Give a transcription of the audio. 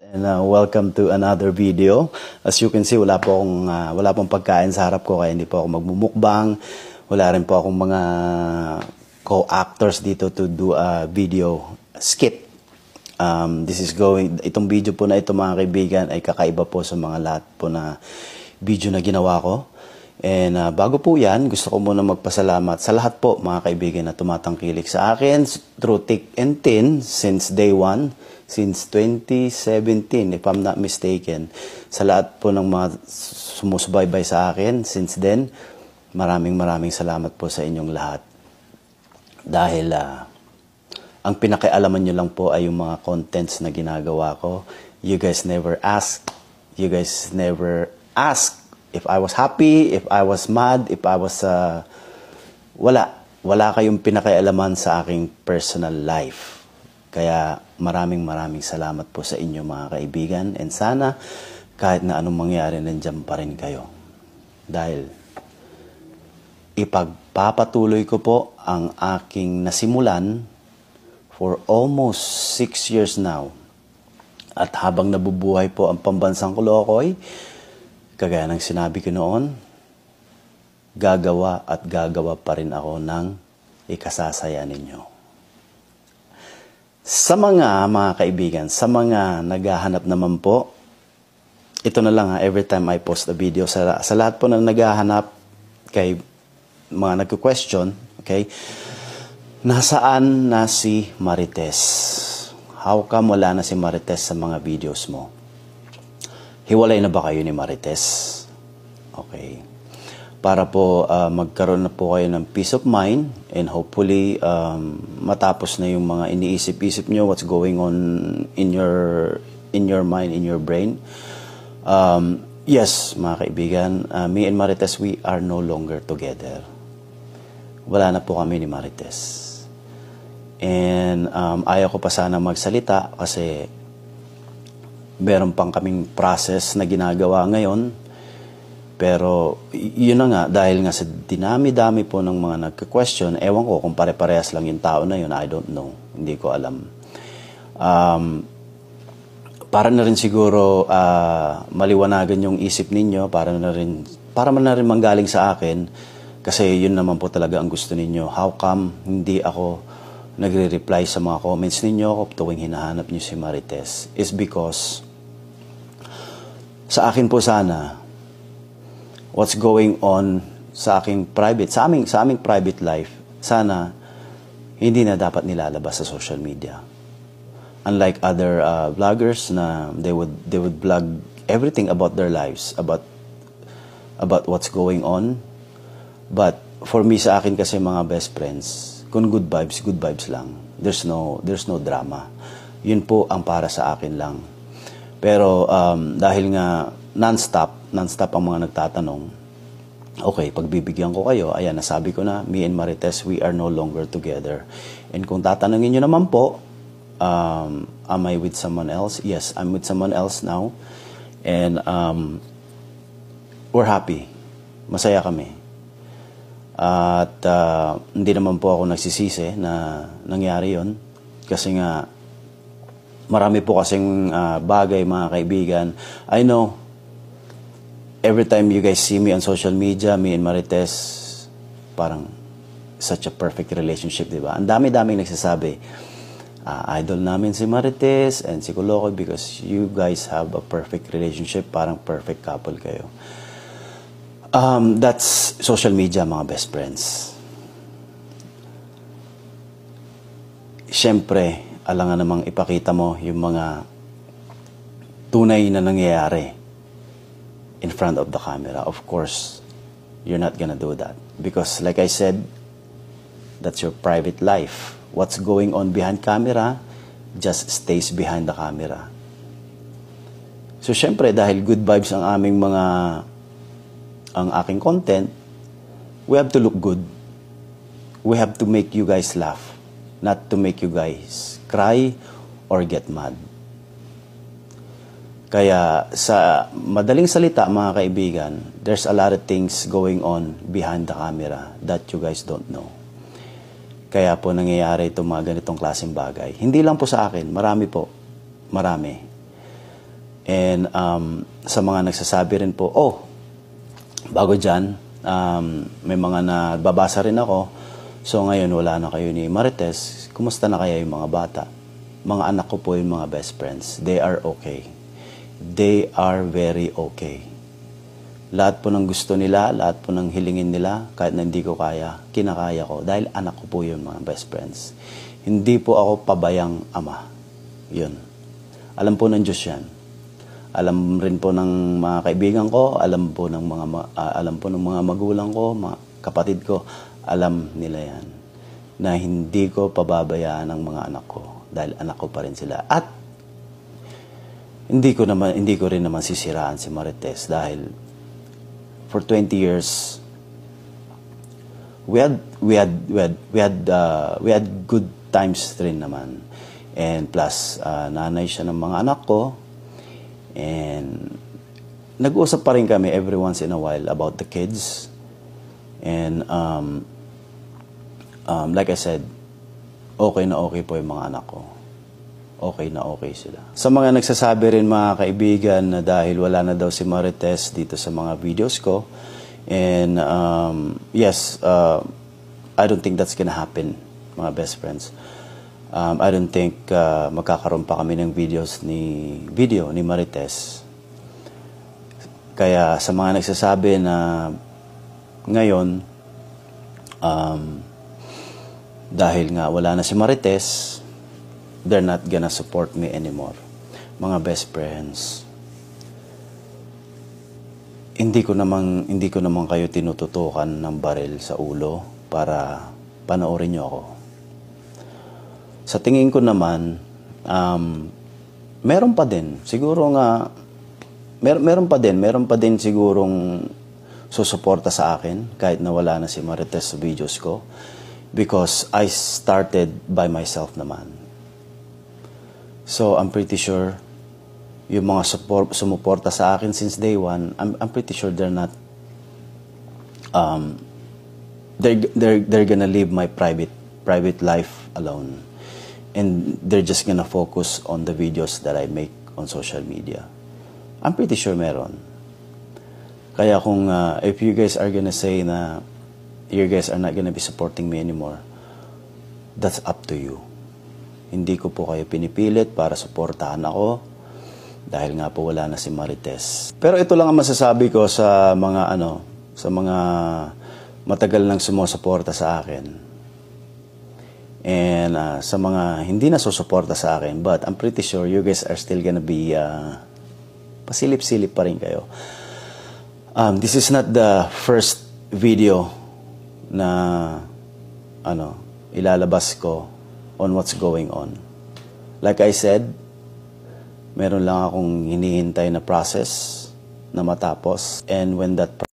And uh, welcome to another video. As you can see, wala po akong uh, wala pong pagkain sa harap ko kaya hindi po ako magmumukbang. Wala rin po akong mga co-actors dito to do a video skit. Um, this is going itong video po na ito mga kaibigan ay kakaiba po sa mga lahat po na video na ginawa ko. And uh, bago po yan, gusto ko muna magpasalamat sa lahat po mga kaibigan na tumatangkilik sa akin through thick and thin since day one, since 2017 if I'm not mistaken. Sa lahat po ng mga sumusubaybay sa akin since then, maraming maraming salamat po sa inyong lahat. Dahil uh, ang pinakialaman nyo lang po ay yung mga contents na ginagawa ko. You guys never ask. You guys never ask if I was happy, if I was mad, if I was, uh, wala. Wala kayong pinakialaman sa aking personal life. Kaya maraming maraming salamat po sa inyo mga kaibigan. And sana kahit na anong mangyari, nandiyan pa rin kayo. Dahil ipagpapatuloy ko po ang aking nasimulan for almost six years now. At habang nabubuhay po ang pambansang Kulokoy, Kagaya ng sinabi ko noon, gagawa at gagawa pa rin ako ng ikasasaya ninyo. Sa mga mga kaibigan, sa mga naghahanap naman po, ito na lang ha, every time I post a video, sa, sa lahat po na naghahanap kay mga nagko-question, okay, nasaan na si Marites? How come wala na si Marites sa mga videos mo? Hiwalay na ba kayo ni Marites? Okay. Para po uh, magkaroon na po kayo ng peace of mind and hopefully um, matapos na yung mga iniisip-isip nyo what's going on in your in your mind, in your brain. Um, yes, mga kaibigan, uh, me and Marites, we are no longer together. Wala na po kami ni Marites. And um, ayaw ko pa sana magsalita kasi meron pang kaming process na ginagawa ngayon. Pero yun na nga, dahil nga sa dinami-dami po ng mga nagka-question, ewan ko kung pare-parehas lang yung tao na yun, I don't know. Hindi ko alam. Um, para na rin siguro uh, maliwanagan yung isip ninyo, para na rin, para man na rin manggaling sa akin, kasi yun naman po talaga ang gusto ninyo. How come hindi ako nagre-reply sa mga comments ninyo tuwing hinahanap niyo si Marites? Is because sa akin po sana, what's going on sa aking private, sa aming, sa aming private life, sana hindi na dapat nilalabas sa social media. Unlike other uh, vloggers na they would they would vlog everything about their lives, about about what's going on. But for me sa akin kasi mga best friends, kung good vibes, good vibes lang. There's no there's no drama. Yun po ang para sa akin lang. Pero um, dahil nga non-stop, non-stop ang mga nagtatanong, okay, pagbibigyan ko kayo, ayan, nasabi ko na, me and Marites, we are no longer together. And kung tatanungin nyo naman po, um, am I with someone else? Yes, I'm with someone else now. And um, we're happy. Masaya kami. At uh, hindi naman po ako nagsisisi na nangyari yon Kasi nga, marami po kasing uh, bagay, mga kaibigan. I know, every time you guys see me on social media, me and Marites, parang such a perfect relationship, di ba? Ang dami-daming nagsasabi, uh, idol namin si Marites and si Kulokoy because you guys have a perfect relationship, parang perfect couple kayo. Um, that's social media, mga best friends. Siyempre, alangan namang ipakita mo yung mga tunay na nangyayari in front of the camera. Of course, you're not gonna do that. Because like I said, that's your private life. What's going on behind camera just stays behind the camera. So syempre, dahil good vibes ang aming mga, ang aking content, we have to look good. We have to make you guys laugh, not to make you guys cry or get mad. Kaya sa madaling salita mga kaibigan, there's a lot of things going on behind the camera that you guys don't know. Kaya po nangyayari itong mga ganitong klaseng bagay. Hindi lang po sa akin, marami po. Marami. And um, sa mga nagsasabi rin po, oh, bago dyan, um, may mga nababasa rin ako. So ngayon wala na kayo ni Marites. Kumusta na kaya yung mga bata? Mga anak ko po yung mga best friends. They are okay. They are very okay. Lahat po ng gusto nila, lahat po ng hilingin nila, kahit na hindi ko kaya, kinakaya ko. Dahil anak ko po yung mga best friends. Hindi po ako pabayang ama. Yun. Alam po ng Diyos yan. Alam rin po ng mga kaibigan ko, alam po ng mga ah, alam po ng mga magulang ko, mga kapatid ko, alam nila yan na hindi ko pababayaan ang mga anak ko dahil anak ko pa rin sila. At hindi ko naman hindi ko rin naman sisiraan si Marites dahil for 20 years we had we had we had we had, uh, we had good times rin naman. And plus uh, nanay siya ng mga anak ko and nag-usap pa rin kami every once in a while about the kids. And um, um, like I said, okay na okay po yung mga anak ko. Okay na okay sila. Sa mga nagsasabi rin mga kaibigan na dahil wala na daw si Marites dito sa mga videos ko, and um, yes, uh, I don't think that's gonna happen, mga best friends. Um, I don't think uh, magkakaroon pa kami ng videos ni video ni Marites. Kaya sa mga nagsasabi na ngayon um, dahil nga wala na si Marites, they're not gonna support me anymore. Mga best friends. Hindi ko namang hindi ko naman kayo tinututukan ng baril sa ulo para panoorin niyo ako. Sa tingin ko naman, um, meron pa din. Siguro nga, mer meron pa din. Meron pa din sigurong susuporta sa akin kahit na wala na si Marites sa videos ko. Because I started by myself naman. So, I'm pretty sure yung mga support, sumuporta sa akin since day one, I'm, I'm pretty sure they're not, um, they're, they're, they're gonna leave my private, private life alone. And they're just gonna focus on the videos that I make on social media. I'm pretty sure meron. Kaya kung, uh, if you guys are gonna say na, you guys are not gonna be supporting me anymore, that's up to you. Hindi ko po kayo pinipilit para suportahan ako dahil nga po wala na si Marites. Pero ito lang ang masasabi ko sa mga ano, sa mga matagal nang sumusuporta sa akin. And uh, sa mga hindi na susuporta sa akin, but I'm pretty sure you guys are still gonna be uh, pasilip-silip pa rin kayo. Um, this is not the first video na ano, ilalabas ko on what's going on. Like I said, meron lang akong hinihintay na process na matapos. And when that